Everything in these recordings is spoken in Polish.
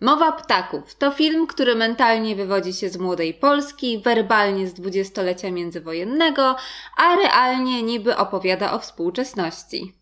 Mowa Ptaków to film, który mentalnie wywodzi się z młodej Polski, werbalnie z dwudziestolecia międzywojennego, a realnie niby opowiada o współczesności.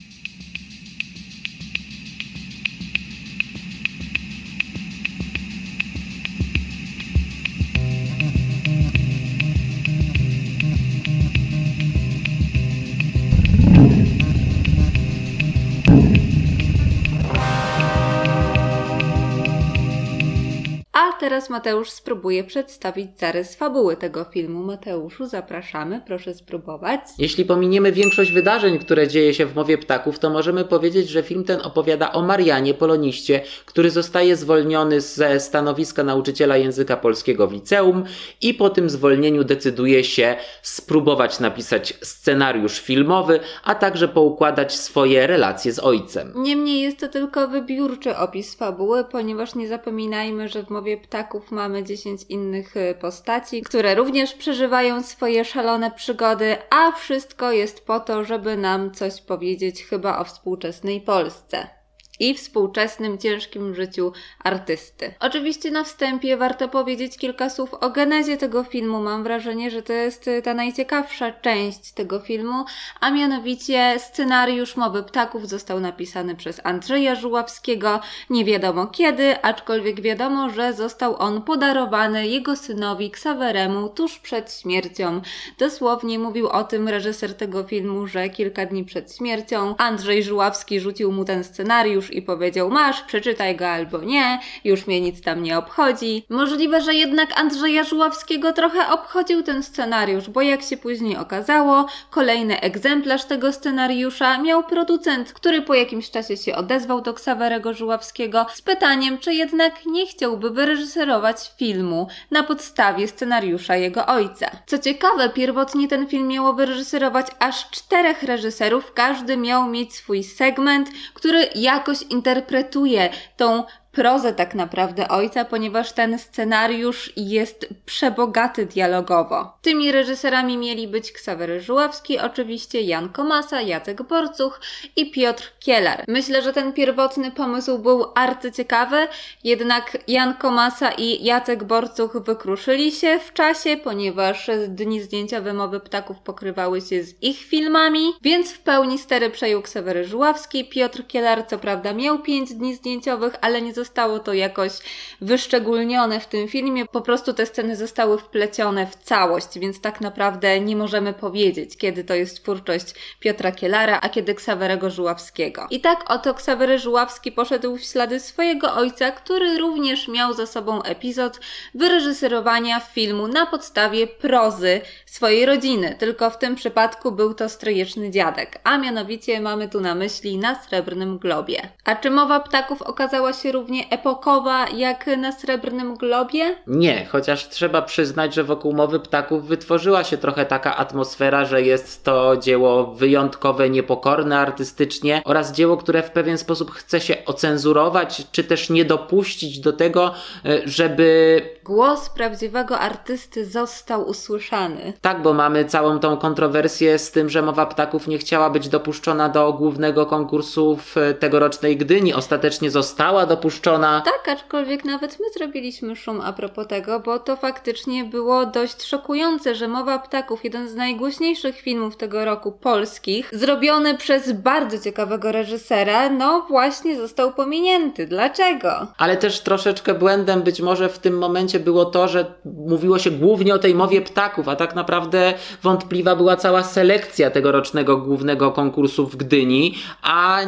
A teraz Mateusz spróbuje przedstawić zarys fabuły tego filmu. Mateuszu, zapraszamy, proszę spróbować. Jeśli pominiemy większość wydarzeń, które dzieje się w Mowie Ptaków, to możemy powiedzieć, że film ten opowiada o Marianie, poloniście, który zostaje zwolniony ze stanowiska nauczyciela języka polskiego w liceum i po tym zwolnieniu decyduje się spróbować napisać scenariusz filmowy, a także poukładać swoje relacje z ojcem. Niemniej jest to tylko wybiórczy opis fabuły, ponieważ nie zapominajmy, że w Mowie Ptaków mamy 10 innych y, postaci, które również przeżywają swoje szalone przygody, a wszystko jest po to, żeby nam coś powiedzieć chyba o współczesnej Polsce i współczesnym ciężkim życiu artysty. Oczywiście na wstępie warto powiedzieć kilka słów o genezie tego filmu. Mam wrażenie, że to jest ta najciekawsza część tego filmu, a mianowicie scenariusz Mowy Ptaków został napisany przez Andrzeja Żuławskiego nie wiadomo kiedy, aczkolwiek wiadomo, że został on podarowany jego synowi Ksaweremu tuż przed śmiercią. Dosłownie mówił o tym reżyser tego filmu, że kilka dni przed śmiercią Andrzej Żuławski rzucił mu ten scenariusz i powiedział: Masz, przeczytaj go albo nie, już mnie nic tam nie obchodzi. Możliwe, że jednak Andrzeja Żuławskiego trochę obchodził ten scenariusz, bo jak się później okazało, kolejny egzemplarz tego scenariusza miał producent, który po jakimś czasie się odezwał do Ksawerego Żuławskiego z pytaniem, czy jednak nie chciałby wyreżyserować filmu na podstawie scenariusza jego ojca. Co ciekawe, pierwotnie ten film miało wyreżyserować aż czterech reżyserów, każdy miał mieć swój segment, który jakoś interpretuje tą prozę tak naprawdę ojca, ponieważ ten scenariusz jest przebogaty dialogowo. Tymi reżyserami mieli być Ksawery Żuławski, oczywiście Jan Komasa, Jacek Borcuch i Piotr Kielar. Myślę, że ten pierwotny pomysł był arcyciekawy, jednak Jan Komasa i Jacek Borcuch wykruszyli się w czasie, ponieważ dni zdjęciowe Mowy Ptaków pokrywały się z ich filmami, więc w pełni stery przejął Ksawery Żuławski. Piotr Kielar co prawda miał 5 dni zdjęciowych, ale nie zostało to jakoś wyszczególnione w tym filmie, po prostu te sceny zostały wplecione w całość, więc tak naprawdę nie możemy powiedzieć, kiedy to jest twórczość Piotra Kielara, a kiedy Ksawerego Żuławskiego. I tak oto Ksawery Żuławski poszedł w ślady swojego ojca, który również miał za sobą epizod wyreżyserowania filmu na podstawie prozy swojej rodziny, tylko w tym przypadku był to stryjeczny dziadek, a mianowicie mamy tu na myśli na Srebrnym Globie. A czy mowa ptaków okazała się równie epokowa jak na Srebrnym Globie? Nie, chociaż trzeba przyznać, że wokół mowy ptaków wytworzyła się trochę taka atmosfera, że jest to dzieło wyjątkowe, niepokorne artystycznie oraz dzieło, które w pewien sposób chce się ocenzurować, czy też nie dopuścić do tego, e, żeby Głos prawdziwego artysty został usłyszany. Tak, bo mamy całą tą kontrowersję z tym, że Mowa Ptaków nie chciała być dopuszczona do głównego konkursu w tegorocznej Gdyni. Ostatecznie została dopuszczona. Tak, aczkolwiek nawet my zrobiliśmy szum a propos tego, bo to faktycznie było dość szokujące, że Mowa Ptaków, jeden z najgłośniejszych filmów tego roku polskich, zrobiony przez bardzo ciekawego reżysera, no właśnie został pominięty. Dlaczego? Ale też troszeczkę błędem być może w tym momencie było to, że mówiło się głównie o tej mowie ptaków, a tak naprawdę wątpliwa była cała selekcja tegorocznego głównego konkursu w Gdyni, a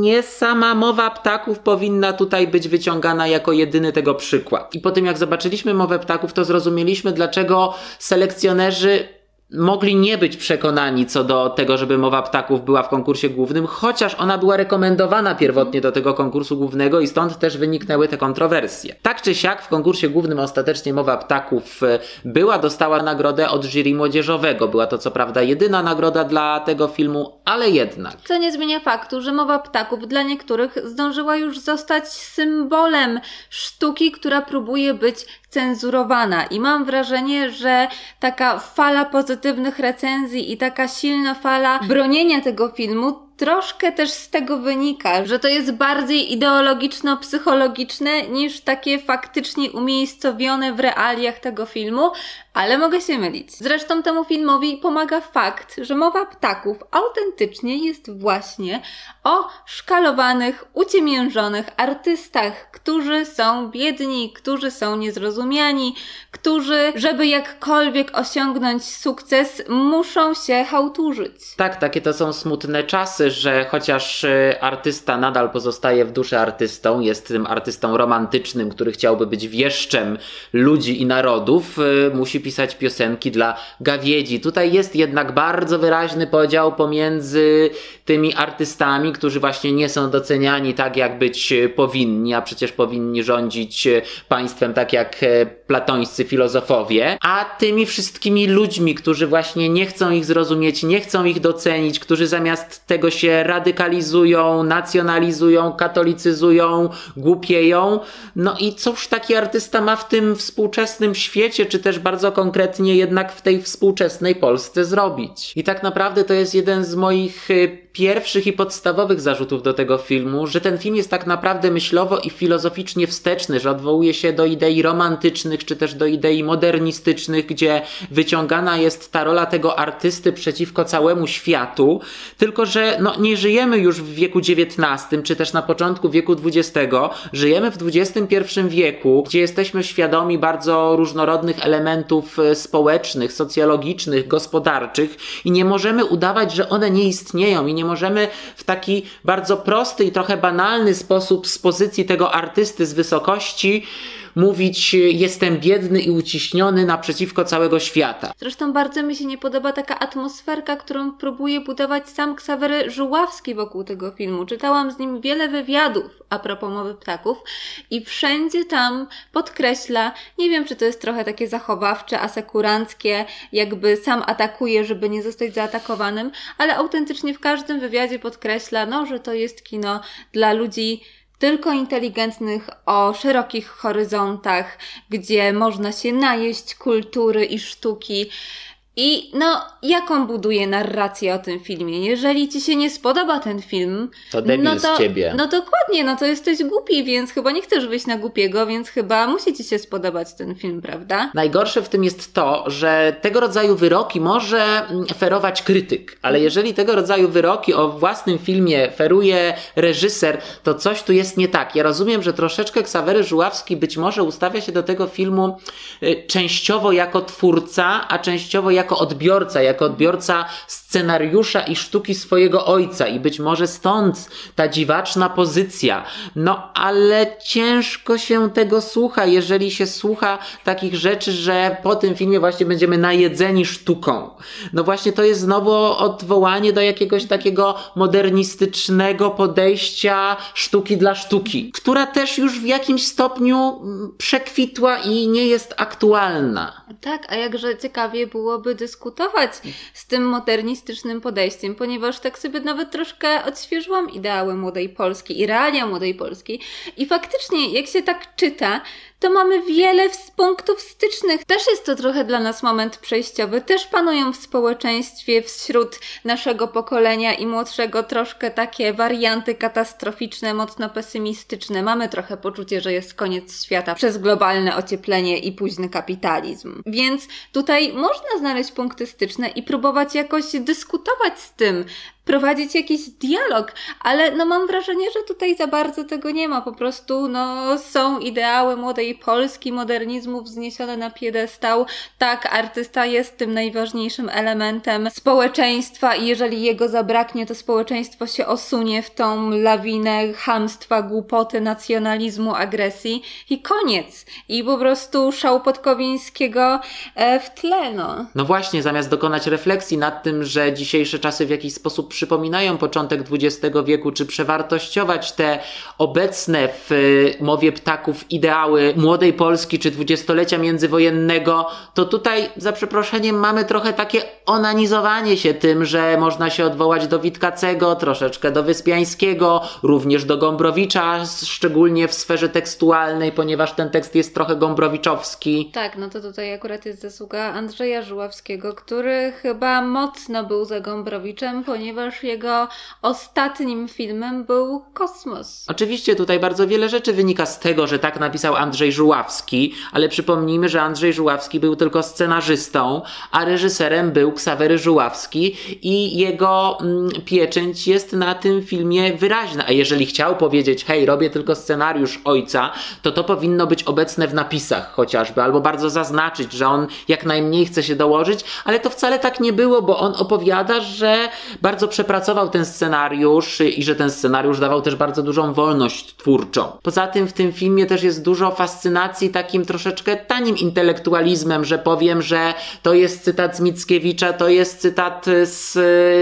nie sama mowa ptaków powinna tutaj być wyciągana jako jedyny tego przykład. I po tym jak zobaczyliśmy mowę ptaków, to zrozumieliśmy, dlaczego selekcjonerzy mogli nie być przekonani co do tego, żeby Mowa Ptaków była w konkursie głównym, chociaż ona była rekomendowana pierwotnie do tego konkursu głównego i stąd też wyniknęły te kontrowersje. Tak czy siak w konkursie głównym ostatecznie Mowa Ptaków e, była, dostała nagrodę od jury młodzieżowego. Była to co prawda jedyna nagroda dla tego filmu, ale jednak. Co nie zmienia faktu, że Mowa Ptaków dla niektórych zdążyła już zostać symbolem sztuki, która próbuje być cenzurowana. I mam wrażenie, że taka fala pozytywnych recenzji i taka silna fala bronienia tego filmu troszkę też z tego wynika, że to jest bardziej ideologiczno-psychologiczne niż takie faktycznie umiejscowione w realiach tego filmu, ale mogę się mylić. Zresztą temu filmowi pomaga fakt, że mowa ptaków autentycznie jest właśnie o szkalowanych, uciemiężonych artystach, którzy są biedni, którzy są niezrozumiani, którzy, żeby jakkolwiek osiągnąć sukces, muszą się hałturzyć. Tak, takie to są smutne czasy, że chociaż e, artysta nadal pozostaje w duszy artystą, jest tym artystą romantycznym, który chciałby być wieszczem ludzi i narodów, e, musi pisać piosenki dla gawiedzi. Tutaj jest jednak bardzo wyraźny podział pomiędzy tymi artystami, którzy właśnie nie są doceniani tak, jak być powinni, a przecież powinni rządzić państwem tak jak platońscy filozofowie, a tymi wszystkimi ludźmi, którzy właśnie nie chcą ich zrozumieć, nie chcą ich docenić, którzy zamiast tego się radykalizują, nacjonalizują, katolicyzują, głupieją. No i cóż taki artysta ma w tym współczesnym świecie, czy też bardzo konkretnie jednak w tej współczesnej Polsce zrobić? I tak naprawdę to jest jeden z moich y, pierwszych i podstawowych zarzutów do tego filmu, że ten film jest tak naprawdę myślowo i filozoficznie wsteczny, że odwołuje się do idei romantycznych, czy też do idei modernistycznych, gdzie wyciągana jest ta rola tego artysty przeciwko całemu światu, tylko że no, nie żyjemy już w wieku XIX, czy też na początku wieku XX, żyjemy w XXI wieku, gdzie jesteśmy świadomi bardzo różnorodnych elementów e, społecznych, socjologicznych, gospodarczych i nie możemy udawać, że one nie istnieją i nie możemy w taki bardzo prosty i trochę banalny sposób z pozycji tego artysty z wysokości mówić jestem biedny i uciśniony naprzeciwko całego świata. Zresztą bardzo mi się nie podoba taka atmosferka, którą próbuje budować sam Ksawery Żuławski wokół tego filmu. Czytałam z nim wiele wywiadów a propos mowy ptaków i wszędzie tam podkreśla, nie wiem czy to jest trochę takie zachowawcze, asekuranckie, jakby sam atakuje, żeby nie zostać zaatakowanym, ale autentycznie w każdym wywiadzie podkreśla, no, że to jest kino dla ludzi tylko inteligentnych, o szerokich horyzontach, gdzie można się najeść kultury i sztuki. I no, jaką buduje narrację o tym filmie? Jeżeli ci się nie spodoba ten film, to debil no to, z ciebie. No dokładnie, no to jesteś głupi, więc chyba nie chcesz wyjść na głupiego, więc chyba musi ci się spodobać ten film, prawda? Najgorsze w tym jest to, że tego rodzaju wyroki może mm, ferować krytyk, ale jeżeli tego rodzaju wyroki o własnym filmie feruje reżyser, to coś tu jest nie tak. Ja rozumiem, że troszeczkę Ksawery Żuławski być może ustawia się do tego filmu y, częściowo jako twórca, a częściowo jako jako odbiorca, jako odbiorca scenariusza i sztuki swojego ojca i być może stąd ta dziwaczna pozycja. No ale ciężko się tego słucha, jeżeli się słucha takich rzeczy, że po tym filmie właśnie będziemy najedzeni sztuką. No właśnie to jest znowu odwołanie do jakiegoś takiego modernistycznego podejścia sztuki dla sztuki, która też już w jakimś stopniu mm, przekwitła i nie jest aktualna. Tak, a jakże ciekawie byłoby dyskutować z tym modernistycznym podejściem, ponieważ tak sobie nawet troszkę odświeżyłam ideały młodej Polski i realia młodej Polski. I faktycznie, jak się tak czyta, to mamy wiele punktów stycznych. Też jest to trochę dla nas moment przejściowy. Też panują w społeczeństwie wśród naszego pokolenia i młodszego troszkę takie warianty katastroficzne, mocno pesymistyczne. Mamy trochę poczucie, że jest koniec świata przez globalne ocieplenie i późny kapitalizm. Więc tutaj można znaleźć punkty styczne i próbować jakoś dyskutować z tym, prowadzić jakiś dialog, ale no mam wrażenie, że tutaj za bardzo tego nie ma. Po prostu no są ideały młodej Polski, modernizmu wzniesione na piedestał. Tak, artysta jest tym najważniejszym elementem społeczeństwa i jeżeli jego zabraknie, to społeczeństwo się osunie w tą lawinę hamstwa, głupoty, nacjonalizmu, agresji i koniec. I po prostu szał Podkowińskiego e, w tle, no. No właśnie, zamiast dokonać refleksji nad tym, że dzisiejsze czasy w jakiś sposób przypominają początek XX wieku, czy przewartościować te obecne w y, mowie ptaków ideały młodej Polski czy dwudziestolecia międzywojennego, to tutaj za przeproszeniem mamy trochę takie onanizowanie się tym, że można się odwołać do Witkacego, troszeczkę do Wyspiańskiego, również do Gombrowicza, szczególnie w sferze tekstualnej, ponieważ ten tekst jest trochę gombrowiczowski. Tak, no to tutaj akurat jest zasługa Andrzeja Żuławskiego, który chyba mocno był za Gombrowiczem, ponieważ ponieważ jego ostatnim filmem był Kosmos. Oczywiście tutaj bardzo wiele rzeczy wynika z tego, że tak napisał Andrzej Żuławski, ale przypomnijmy, że Andrzej Żuławski był tylko scenarzystą, a reżyserem był Ksawery Żuławski i jego mm, pieczęć jest na tym filmie wyraźna. A jeżeli chciał powiedzieć, hej, robię tylko scenariusz ojca, to to powinno być obecne w napisach chociażby, albo bardzo zaznaczyć, że on jak najmniej chce się dołożyć, ale to wcale tak nie było, bo on opowiada, że bardzo przepracował ten scenariusz i że ten scenariusz dawał też bardzo dużą wolność twórczą. Poza tym w tym filmie też jest dużo fascynacji takim troszeczkę tanim intelektualizmem, że powiem, że to jest cytat z Mickiewicza, to jest cytat z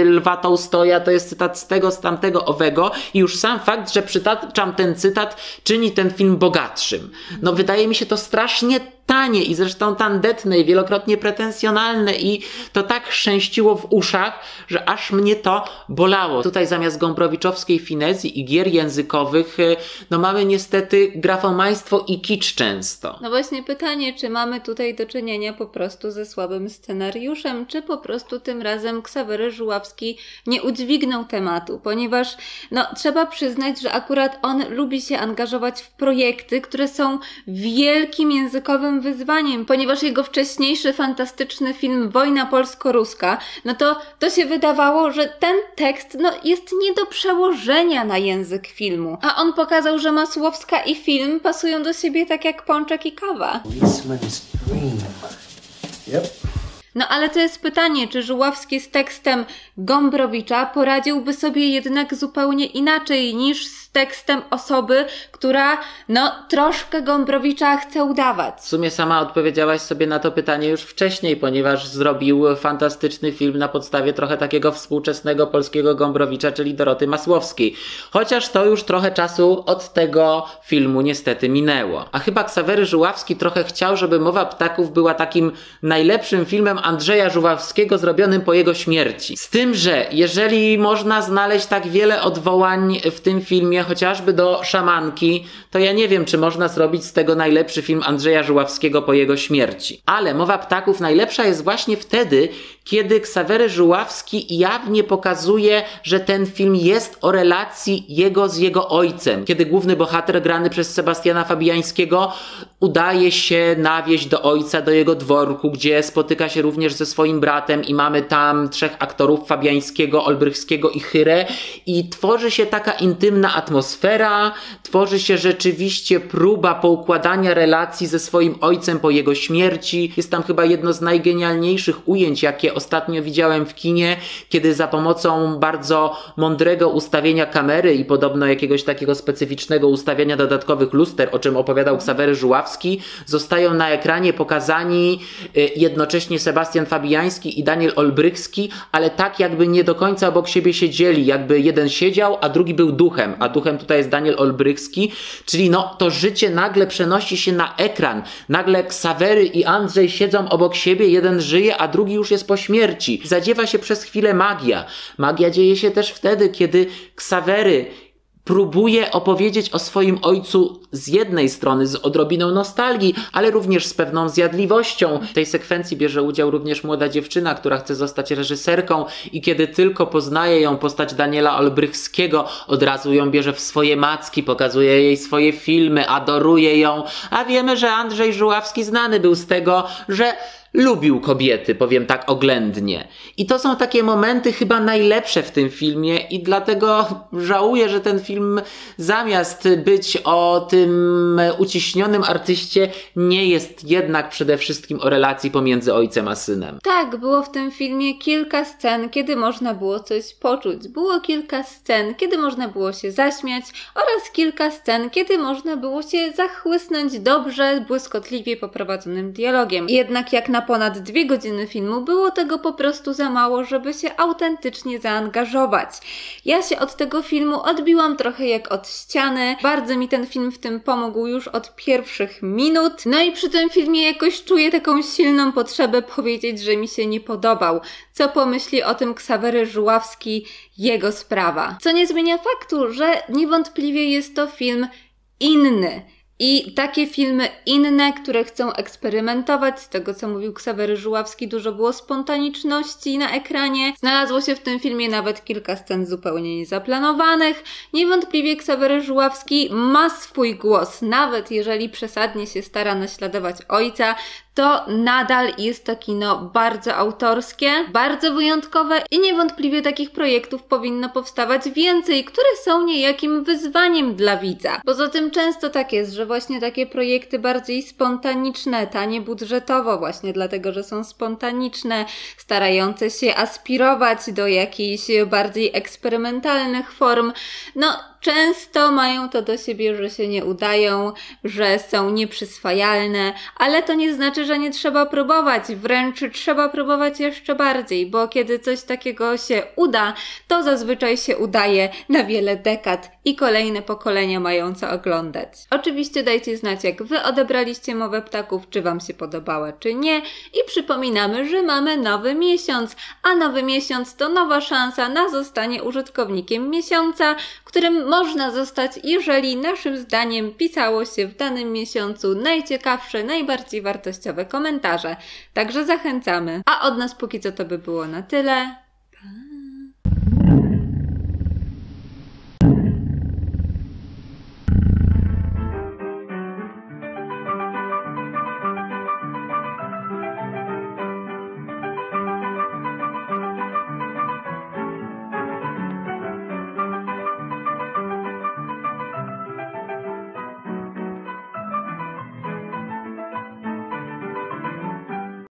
Lwa Tołstoja, to jest cytat z tego, z tamtego, owego i już sam fakt, że przytaczam ten cytat czyni ten film bogatszym. No wydaje mi się to strasznie tanie i zresztą tandetne i wielokrotnie pretensjonalne i to tak szczęściło w uszach, że aż mnie to bolało. Tutaj zamiast gąbrowiczowskiej finezji i gier językowych, y, no mamy niestety grafomaństwo i kicz często. No właśnie pytanie, czy mamy tutaj do czynienia po prostu ze słabym scenariuszem, czy po prostu tym razem Ksawery Żuławski nie udźwignął tematu, ponieważ no trzeba przyznać, że akurat on lubi się angażować w projekty, które są wielkim językowym wyzwaniem, ponieważ jego wcześniejszy fantastyczny film Wojna polsko-ruska, no to to się wydawało, że ten tekst no, jest nie do przełożenia na język filmu. A on pokazał, że Masłowska i film pasują do siebie tak jak pączek i kawa. No ale to jest pytanie, czy Żuławski z tekstem Gombrowicza poradziłby sobie jednak zupełnie inaczej niż z tekstem osoby, która no troszkę Gombrowicza chce udawać. W sumie sama odpowiedziałaś sobie na to pytanie już wcześniej, ponieważ zrobił fantastyczny film na podstawie trochę takiego współczesnego polskiego Gombrowicza, czyli Doroty Masłowskiej. Chociaż to już trochę czasu od tego filmu niestety minęło. A chyba Ksawery Żuławski trochę chciał, żeby Mowa Ptaków była takim najlepszym filmem Andrzeja Żuławskiego zrobionym po jego śmierci. Z tym, że jeżeli można znaleźć tak wiele odwołań w tym filmie, chociażby do szamanki, to ja nie wiem, czy można zrobić z tego najlepszy film Andrzeja Żuławskiego po jego śmierci. Ale Mowa Ptaków najlepsza jest właśnie wtedy, kiedy Ksawery Żuławski jawnie pokazuje, że ten film jest o relacji jego z jego ojcem. Kiedy główny bohater grany przez Sebastiana Fabiańskiego udaje się nawieźć do ojca, do jego dworku, gdzie spotyka się również ze swoim bratem i mamy tam trzech aktorów Fabiańskiego, Olbrychskiego i Chyrę i tworzy się taka intymna atmosfera, tworzy się rzeczywiście próba poukładania relacji ze swoim ojcem po jego śmierci. Jest tam chyba jedno z najgenialniejszych ujęć, jakie ostatnio widziałem w kinie, kiedy za pomocą bardzo mądrego ustawienia kamery i podobno jakiegoś takiego specyficznego ustawiania dodatkowych luster, o czym opowiadał Ksawery Żuławski, zostają na ekranie pokazani y, jednocześnie Sebastian Fabiański i Daniel Olbrychski, ale tak jakby nie do końca obok siebie siedzieli, jakby jeden siedział, a drugi był duchem, a duchem tutaj jest Daniel Olbrychski, czyli no to życie nagle przenosi się na ekran. Nagle Ksawery i Andrzej siedzą obok siebie, jeden żyje, a drugi już jest po śmierci. Zadziewa się przez chwilę magia. Magia dzieje się też wtedy, kiedy Ksawery próbuje opowiedzieć o swoim ojcu z jednej strony z odrobiną nostalgii, ale również z pewną zjadliwością. W tej sekwencji bierze udział również młoda dziewczyna, która chce zostać reżyserką i kiedy tylko poznaje ją postać Daniela Olbrychskiego, od razu ją bierze w swoje macki, pokazuje jej swoje filmy, adoruje ją, a wiemy, że Andrzej Żuławski znany był z tego, że lubił kobiety, powiem tak oględnie. I to są takie momenty chyba najlepsze w tym filmie i dlatego żałuję, że ten film zamiast być o tym uciśnionym artyście, nie jest jednak przede wszystkim o relacji pomiędzy ojcem a synem. Tak, było w tym filmie kilka scen, kiedy można było coś poczuć. Było kilka scen, kiedy można było się zaśmiać oraz kilka scen, kiedy można było się zachłysnąć dobrze, błyskotliwie poprowadzonym dialogiem. Jednak jak na ponad dwie godziny filmu było tego po prostu za mało, żeby się autentycznie zaangażować. Ja się od tego filmu odbiłam trochę jak od ściany. Bardzo mi ten film w tym pomógł już od pierwszych minut. No i przy tym filmie jakoś czuję taką silną potrzebę powiedzieć, że mi się nie podobał. Co pomyśli o tym Ksawery Żuławski, jego sprawa. Co nie zmienia faktu, że niewątpliwie jest to film inny I takie filmy inne, które chcą eksperymentować, z tego co mówił Ksawery Żuławski, dużo było spontaniczności na ekranie. Znalazło się w tym filmie nawet kilka scen zupełnie niezaplanowanych. Niewątpliwie Ksawery Żuławski ma swój głos, nawet jeżeli przesadnie się stara naśladować ojca, to nadal jest to kino bardzo autorskie, bardzo wyjątkowe i niewątpliwie takich projektów powinno powstawać więcej, które są niejakim wyzwaniem dla widza. Poza tym często tak jest, że właśnie takie projekty bardziej spontaniczne, tanie budżetowo, właśnie dlatego, że są spontaniczne, starające się aspirować do jakichś bardziej eksperymentalnych form, no często mają to do siebie, że się nie udają, że są nieprzyswajalne, ale to nie znaczy, że nie trzeba próbować, wręcz trzeba próbować jeszcze bardziej, bo kiedy coś takiego się uda, to zazwyczaj się udaje na wiele dekad i kolejne pokolenia mają co oglądać. Oczywiście dajcie znać, jak Wy odebraliście mowę ptaków, czy Wam się podobała, czy nie. I przypominamy, że mamy nowy miesiąc, a nowy miesiąc to nowa szansa na zostanie użytkownikiem miesiąca, którym można zostać, jeżeli naszym zdaniem pisało się w danym miesiącu najciekawsze, najbardziej wartościowe komentarze. Także zachęcamy. A od nas póki co to by było na tyle.